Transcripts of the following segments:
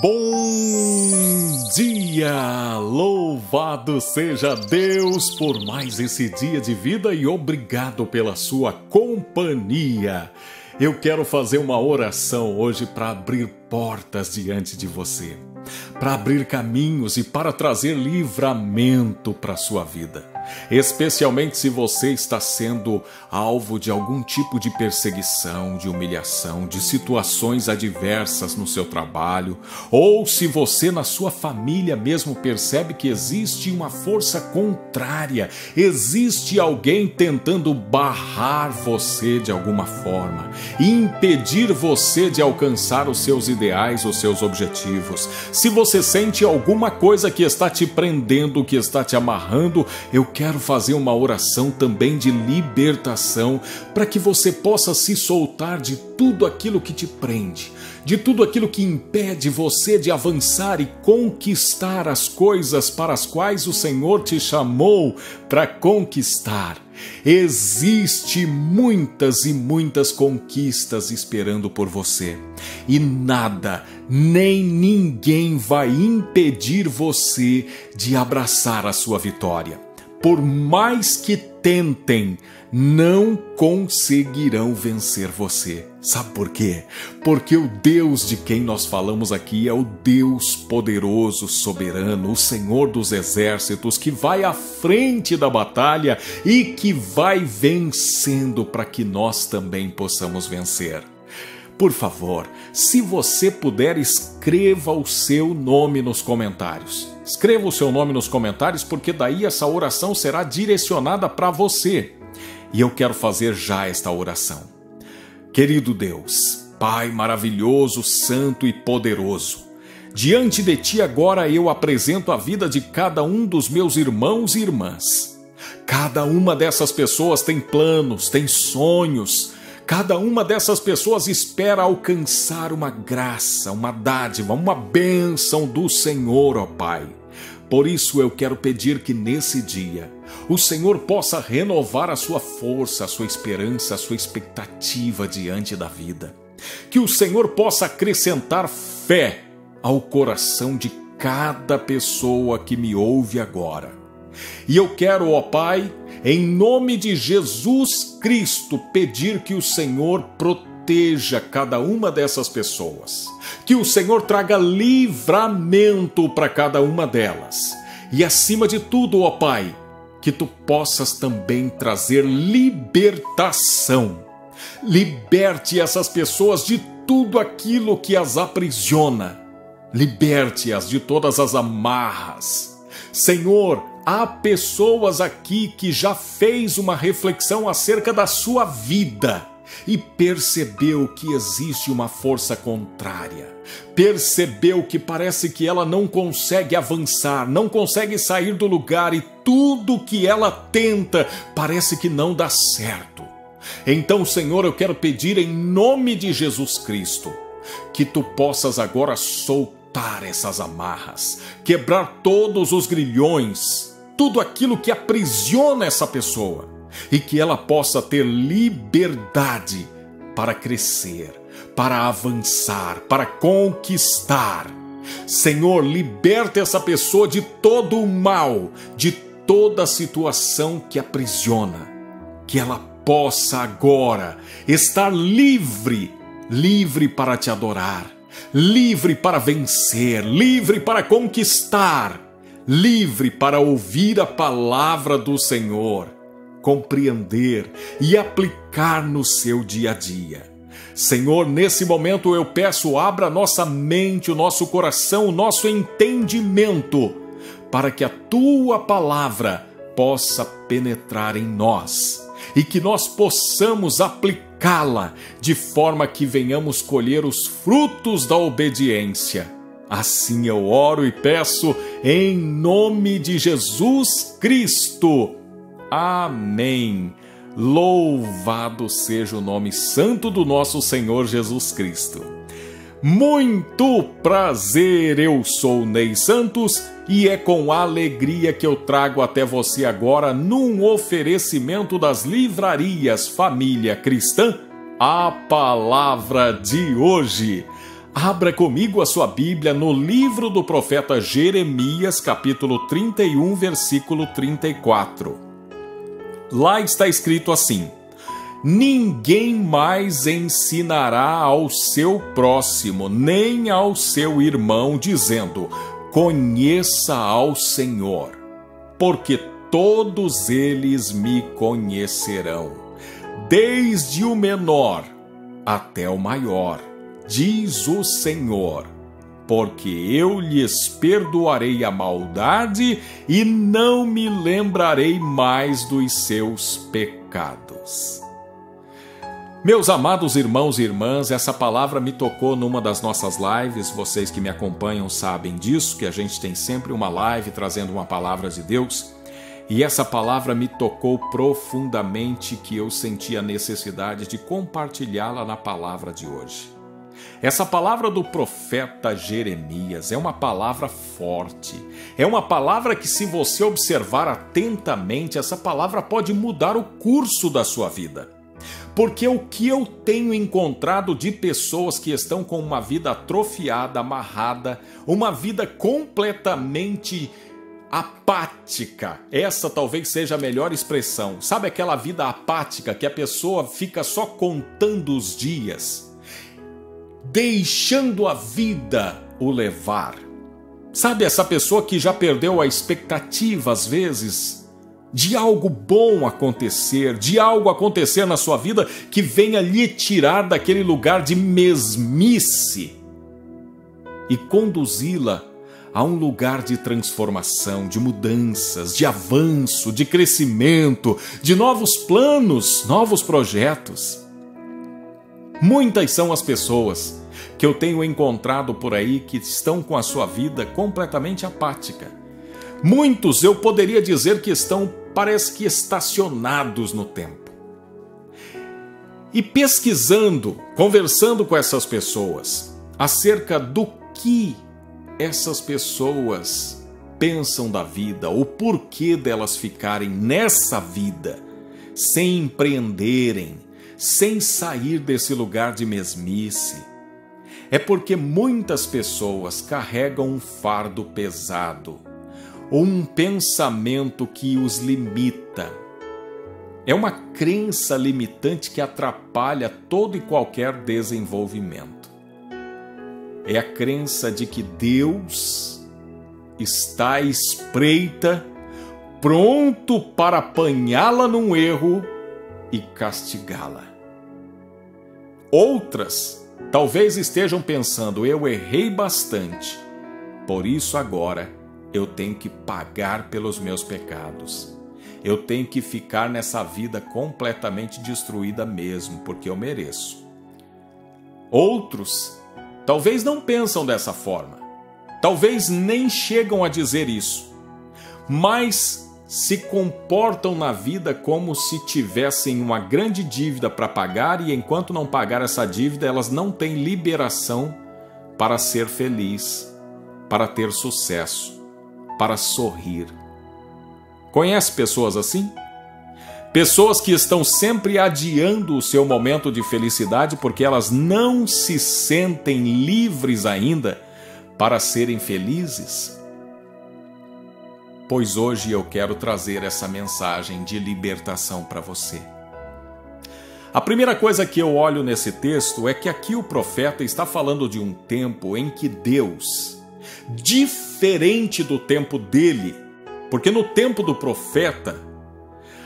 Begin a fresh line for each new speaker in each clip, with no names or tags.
Bom dia! Louvado seja Deus por mais esse dia de vida e obrigado pela sua companhia. Eu quero fazer uma oração hoje para abrir portas diante de você, para abrir caminhos e para trazer livramento para a sua vida especialmente se você está sendo alvo de algum tipo de perseguição, de humilhação, de situações adversas no seu trabalho, ou se você na sua família mesmo percebe que existe uma força contrária, existe alguém tentando barrar você de alguma forma, impedir você de alcançar os seus ideais, os seus objetivos. Se você sente alguma coisa que está te prendendo, que está te amarrando, eu quero fazer uma oração também de libertação para que você possa se soltar de tudo aquilo que te prende, de tudo aquilo que impede você de avançar e conquistar as coisas para as quais o Senhor te chamou para conquistar. Existe muitas e muitas conquistas esperando por você, e nada, nem ninguém vai impedir você de abraçar a sua vitória por mais que tentem, não conseguirão vencer você. Sabe por quê? Porque o Deus de quem nós falamos aqui é o Deus poderoso, soberano, o Senhor dos exércitos, que vai à frente da batalha e que vai vencendo para que nós também possamos vencer. Por favor, se você puder, escreva o seu nome nos comentários. Escreva o seu nome nos comentários, porque daí essa oração será direcionada para você. E eu quero fazer já esta oração. Querido Deus, Pai maravilhoso, santo e poderoso, diante de ti agora eu apresento a vida de cada um dos meus irmãos e irmãs. Cada uma dessas pessoas tem planos, tem sonhos, Cada uma dessas pessoas espera alcançar uma graça, uma dádiva, uma bênção do Senhor, ó Pai. Por isso eu quero pedir que nesse dia o Senhor possa renovar a sua força, a sua esperança, a sua expectativa diante da vida. Que o Senhor possa acrescentar fé ao coração de cada pessoa que me ouve agora. E eu quero, ó Pai, em nome de Jesus Cristo, pedir que o Senhor proteja cada uma dessas pessoas, que o Senhor traga livramento para cada uma delas. E acima de tudo, ó Pai, que tu possas também trazer libertação. Liberte essas pessoas de tudo aquilo que as aprisiona. Liberte-as de todas as amarras. Senhor, há pessoas aqui que já fez uma reflexão acerca da sua vida e percebeu que existe uma força contrária. Percebeu que parece que ela não consegue avançar, não consegue sair do lugar e tudo que ela tenta parece que não dá certo. Então, Senhor, eu quero pedir em nome de Jesus Cristo que tu possas agora soltar essas amarras, quebrar todos os grilhões tudo aquilo que aprisiona essa pessoa e que ela possa ter liberdade para crescer, para avançar, para conquistar. Senhor, liberta essa pessoa de todo o mal, de toda situação que aprisiona, que ela possa agora estar livre, livre para te adorar, livre para vencer, livre para conquistar livre para ouvir a palavra do Senhor, compreender e aplicar no seu dia a dia. Senhor, nesse momento eu peço, abra nossa mente, o nosso coração, o nosso entendimento, para que a tua palavra possa penetrar em nós e que nós possamos aplicá-la de forma que venhamos colher os frutos da obediência Assim eu oro e peço em nome de Jesus Cristo. Amém. Louvado seja o nome santo do nosso Senhor Jesus Cristo. Muito prazer, eu sou Ney Santos e é com alegria que eu trago até você agora, num oferecimento das livrarias Família Cristã, a palavra de hoje Abra comigo a sua Bíblia no livro do profeta Jeremias, capítulo 31, versículo 34. Lá está escrito assim: Ninguém mais ensinará ao seu próximo, nem ao seu irmão, dizendo: Conheça ao Senhor, porque todos eles me conhecerão, desde o menor até o maior diz o Senhor, porque eu lhes perdoarei a maldade e não me lembrarei mais dos seus pecados. Meus amados irmãos e irmãs, essa palavra me tocou numa das nossas lives. Vocês que me acompanham sabem disso, que a gente tem sempre uma live trazendo uma palavra de Deus. E essa palavra me tocou profundamente que eu senti a necessidade de compartilhá-la na palavra de hoje. Essa palavra do profeta Jeremias é uma palavra forte. É uma palavra que, se você observar atentamente, essa palavra pode mudar o curso da sua vida. Porque o que eu tenho encontrado de pessoas que estão com uma vida atrofiada, amarrada, uma vida completamente apática. Essa talvez seja a melhor expressão. Sabe aquela vida apática que a pessoa fica só contando os dias? Deixando a vida o levar. Sabe essa pessoa que já perdeu a expectativa às vezes de algo bom acontecer, de algo acontecer na sua vida que venha lhe tirar daquele lugar de mesmice e conduzi-la a um lugar de transformação, de mudanças, de avanço, de crescimento, de novos planos, novos projetos. Muitas são as pessoas que eu tenho encontrado por aí que estão com a sua vida completamente apática. Muitos eu poderia dizer que estão, parece que estacionados no tempo. E pesquisando, conversando com essas pessoas acerca do que essas pessoas pensam da vida, o porquê delas ficarem nessa vida sem empreenderem, sem sair desse lugar de mesmice, é porque muitas pessoas carregam um fardo pesado ou um pensamento que os limita. É uma crença limitante que atrapalha todo e qualquer desenvolvimento. É a crença de que Deus está à espreita, pronto para apanhá-la num erro e castigá-la. Outras talvez estejam pensando: eu errei bastante, por isso agora eu tenho que pagar pelos meus pecados. Eu tenho que ficar nessa vida completamente destruída mesmo, porque eu mereço. Outros talvez não pensam dessa forma, talvez nem chegam a dizer isso, mas se comportam na vida como se tivessem uma grande dívida para pagar e enquanto não pagar essa dívida, elas não têm liberação para ser feliz, para ter sucesso, para sorrir. Conhece pessoas assim? Pessoas que estão sempre adiando o seu momento de felicidade porque elas não se sentem livres ainda para serem felizes? Pois hoje eu quero trazer essa mensagem de libertação para você. A primeira coisa que eu olho nesse texto é que aqui o profeta está falando de um tempo em que Deus, diferente do tempo dele, porque no tempo do profeta,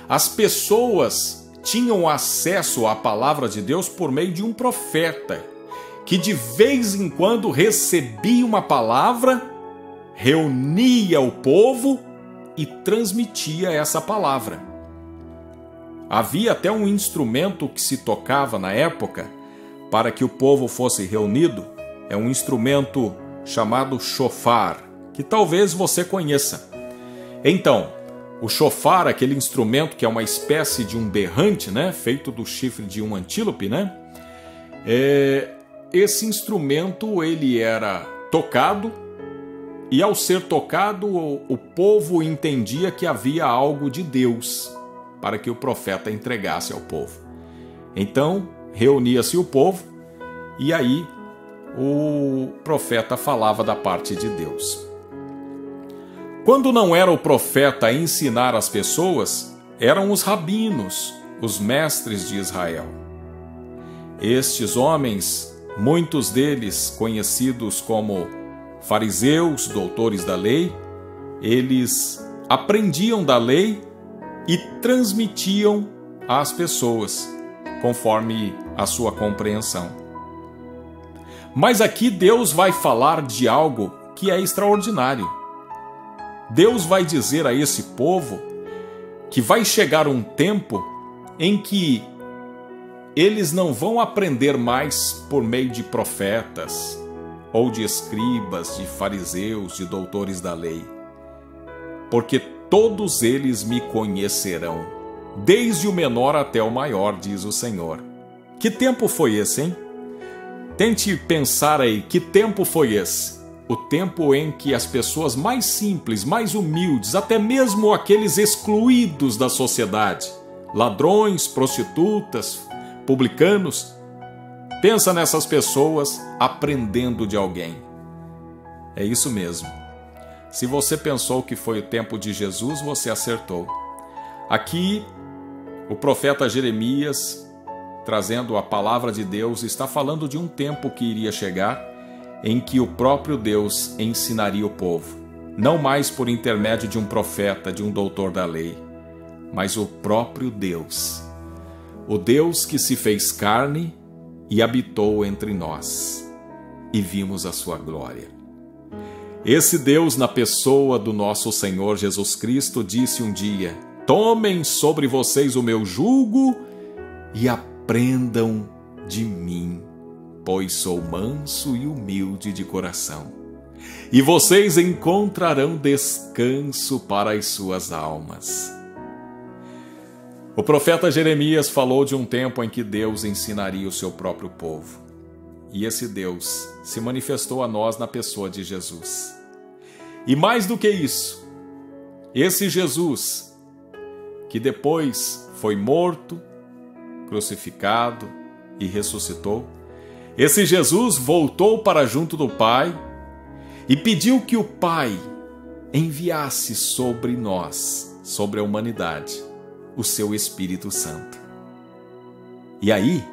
as pessoas tinham acesso à palavra de Deus por meio de um profeta, que de vez em quando recebia uma palavra, reunia o povo e transmitia essa palavra. Havia até um instrumento que se tocava na época para que o povo fosse reunido, é um instrumento chamado chofar, que talvez você conheça. Então, o chofar, aquele instrumento que é uma espécie de um berrante, né, feito do chifre de um antílope, né? É, esse instrumento ele era tocado e ao ser tocado, o povo entendia que havia algo de Deus para que o profeta entregasse ao povo. Então, reunia-se o povo e aí o profeta falava da parte de Deus. Quando não era o profeta a ensinar as pessoas, eram os rabinos, os mestres de Israel. Estes homens, muitos deles conhecidos como fariseus, doutores da lei, eles aprendiam da lei e transmitiam às pessoas, conforme a sua compreensão. Mas aqui Deus vai falar de algo que é extraordinário. Deus vai dizer a esse povo que vai chegar um tempo em que eles não vão aprender mais por meio de profetas, ou de escribas, de fariseus, de doutores da lei, porque todos eles me conhecerão, desde o menor até o maior, diz o Senhor. Que tempo foi esse, hein? Tente pensar aí, que tempo foi esse? O tempo em que as pessoas mais simples, mais humildes, até mesmo aqueles excluídos da sociedade, ladrões, prostitutas, publicanos, pensa nessas pessoas aprendendo de alguém. É isso mesmo. Se você pensou que foi o tempo de Jesus, você acertou. Aqui, o profeta Jeremias, trazendo a palavra de Deus, está falando de um tempo que iria chegar em que o próprio Deus ensinaria o povo, não mais por intermédio de um profeta, de um doutor da lei, mas o próprio Deus. O Deus que se fez carne e habitou entre nós, e vimos a sua glória. Esse Deus, na pessoa do nosso Senhor Jesus Cristo, disse um dia: Tomem sobre vocês o meu jugo e aprendam de mim, pois sou manso e humilde de coração. E vocês encontrarão descanso para as suas almas. O profeta Jeremias falou de um tempo em que Deus ensinaria o seu próprio povo. E esse Deus se manifestou a nós na pessoa de Jesus. E mais do que isso, esse Jesus, que depois foi morto, crucificado e ressuscitou, esse Jesus voltou para junto do Pai e pediu que o Pai enviasse sobre nós, sobre a humanidade, o seu Espírito Santo. E aí,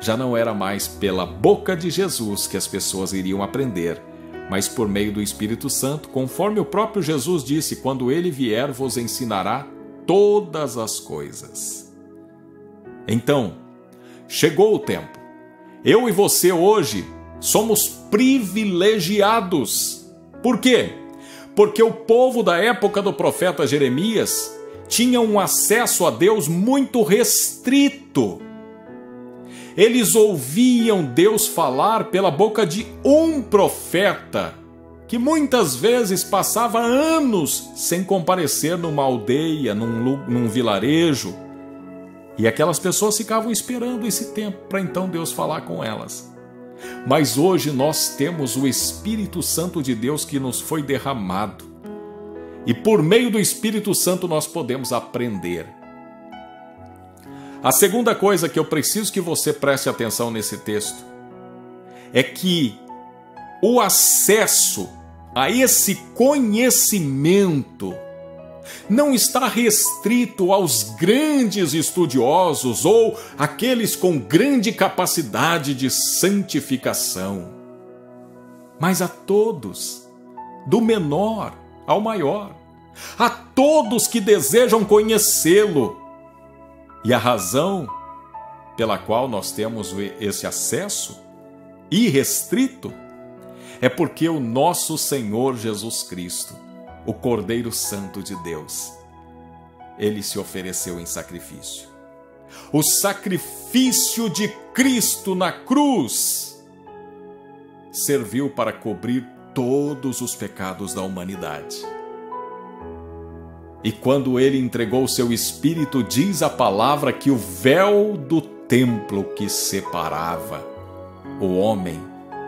já não era mais pela boca de Jesus que as pessoas iriam aprender, mas por meio do Espírito Santo, conforme o próprio Jesus disse: quando ele vier, vos ensinará todas as coisas. Então, chegou o tempo. Eu e você hoje somos privilegiados. Por quê? Porque o povo da época do profeta Jeremias tinha um acesso a Deus muito restrito eles ouviam Deus falar pela boca de um profeta, que muitas vezes passava anos sem comparecer numa aldeia, num, num vilarejo. E aquelas pessoas ficavam esperando esse tempo para então Deus falar com elas. Mas hoje nós temos o Espírito Santo de Deus que nos foi derramado. E por meio do Espírito Santo nós podemos aprender. A segunda coisa que eu preciso que você preste atenção nesse texto é que o acesso a esse conhecimento não está restrito aos grandes estudiosos ou aqueles com grande capacidade de santificação, mas a todos, do menor ao maior, a todos que desejam conhecê-lo e a razão pela qual nós temos esse acesso irrestrito é porque o nosso Senhor Jesus Cristo, o Cordeiro Santo de Deus, ele se ofereceu em sacrifício. O sacrifício de Cristo na cruz serviu para cobrir todos os pecados da humanidade. E quando ele entregou seu espírito, diz a palavra que o véu do templo que separava o homem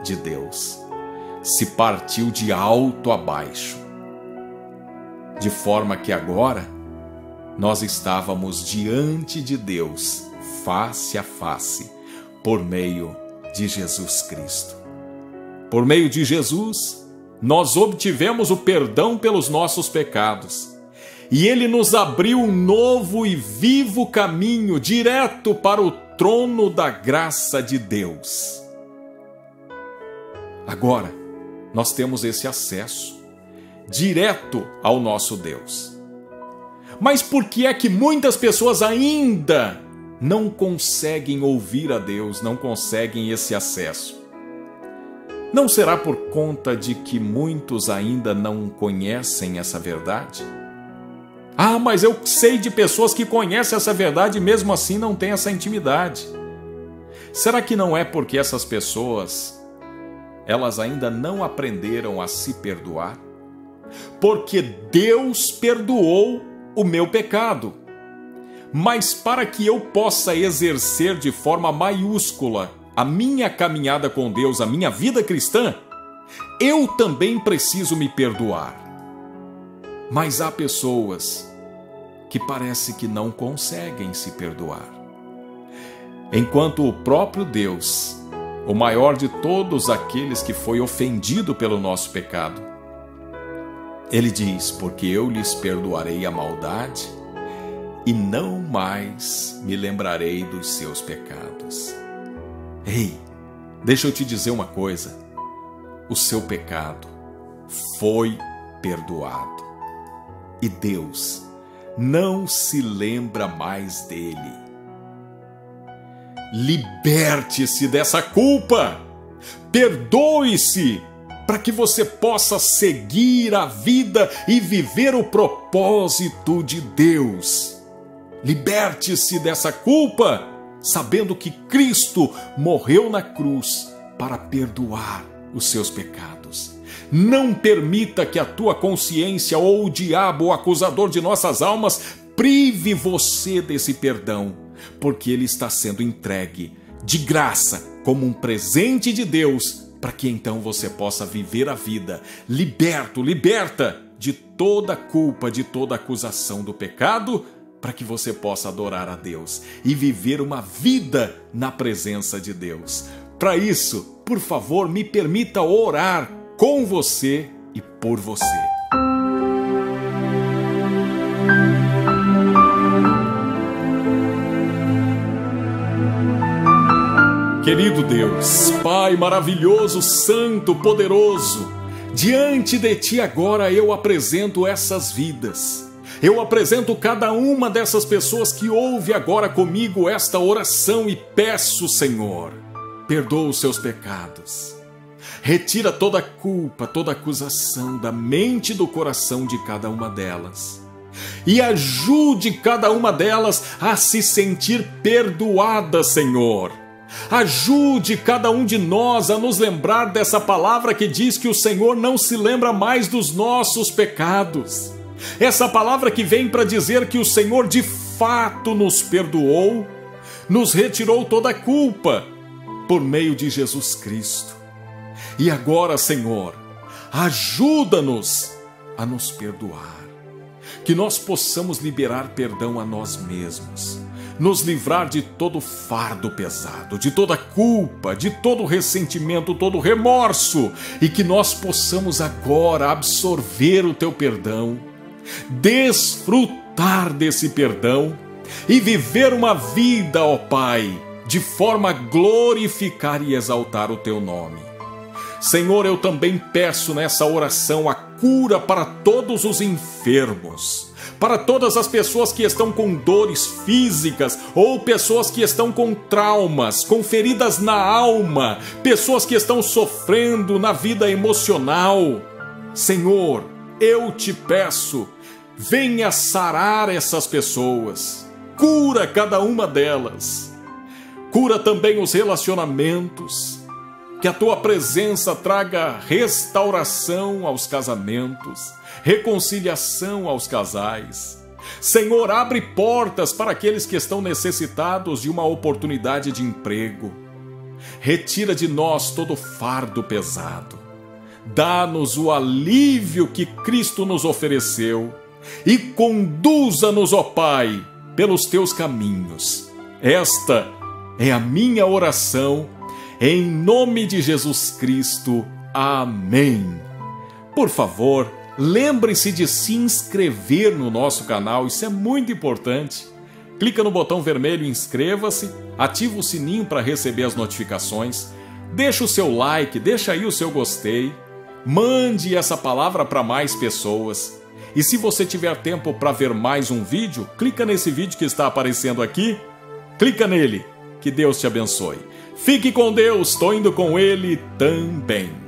de Deus se partiu de alto a baixo, de forma que agora nós estávamos diante de Deus, face a face, por meio de Jesus Cristo. Por meio de Jesus, nós obtivemos o perdão pelos nossos pecados. E ele nos abriu um novo e vivo caminho direto para o trono da graça de Deus. Agora, nós temos esse acesso direto ao nosso Deus. Mas por que é que muitas pessoas ainda não conseguem ouvir a Deus, não conseguem esse acesso? Não será por conta de que muitos ainda não conhecem essa verdade? Ah, mas eu sei de pessoas que conhecem essa verdade e mesmo assim não têm essa intimidade. Será que não é porque essas pessoas elas ainda não aprenderam a se perdoar? Porque Deus perdoou o meu pecado. Mas para que eu possa exercer de forma maiúscula a minha caminhada com Deus, a minha vida cristã, eu também preciso me perdoar. Mas há pessoas que parece que não conseguem se perdoar. Enquanto o próprio Deus, o maior de todos aqueles que foi ofendido pelo nosso pecado, ele diz: Porque eu lhes perdoarei a maldade e não mais me lembrarei dos seus pecados. Ei, deixa eu te dizer uma coisa: o seu pecado foi perdoado e Deus não se lembra mais dele. Liberte-se dessa culpa, perdoe-se para que você possa seguir a vida e viver o propósito de Deus. Liberte-se dessa culpa, sabendo que Cristo morreu na cruz para perdoar os seus pecados. Não permita que a tua consciência ou o diabo, o acusador de nossas almas, prive você desse perdão, porque ele está sendo entregue de graça como um presente de Deus para que então você possa viver a vida liberto, liberta de toda culpa, de toda acusação do pecado, para que você possa adorar a Deus e viver uma vida na presença de Deus. Para isso, por favor, me permita orar com você e por você. Querido Deus, Pai maravilhoso, santo, poderoso, diante de Ti agora eu apresento essas vidas. Eu apresento cada uma dessas pessoas que ouve agora comigo esta oração e peço, Senhor, perdoa os seus pecados. Retira toda culpa, toda acusação da mente e do coração de cada uma delas. E ajude cada uma delas a se sentir perdoada, Senhor Ajude cada um de nós a nos lembrar dessa palavra que diz que o Senhor não se lembra mais dos nossos pecados. Essa palavra que vem para dizer que o Senhor de fato nos perdoou, nos retirou toda a culpa por meio de Jesus Cristo. E agora, Senhor, ajuda-nos a nos perdoar, que nós possamos liberar perdão a nós mesmos nos livrar de todo fardo pesado, de toda culpa, de todo ressentimento, todo remorso, e que nós possamos agora absorver o teu perdão, desfrutar desse perdão e viver uma vida, ó Pai, de forma a glorificar e exaltar o teu nome. Senhor, eu também peço nessa oração a cura para todos os enfermos para todas as pessoas que estão com dores físicas ou pessoas que estão com traumas, com feridas na alma, pessoas que estão sofrendo na vida emocional. Senhor, eu te peço, venha sarar essas pessoas, cura cada uma delas, cura também os relacionamentos. Que a tua presença traga restauração aos casamentos reconciliação aos casais. Senhor, abre portas para aqueles que estão necessitados de uma oportunidade de emprego. Retira de nós todo fardo pesado. Dá-nos o alívio que Cristo nos ofereceu e conduza-nos, ó Pai, pelos teus caminhos. Esta é a minha oração, em nome de Jesus Cristo. Amém. Por favor, lembre-se de se inscrever no nosso canal, isso é muito importante. Clica no botão vermelho inscreva-se, ativa o sininho para receber as notificações, deixa o seu like, deixa aí o seu gostei, mande essa palavra para mais pessoas. E se você tiver tempo para ver mais um vídeo, clica nesse vídeo que está aparecendo aqui, clica nele. Que Deus te abençoe. Fique com Deus, estou indo com Ele também.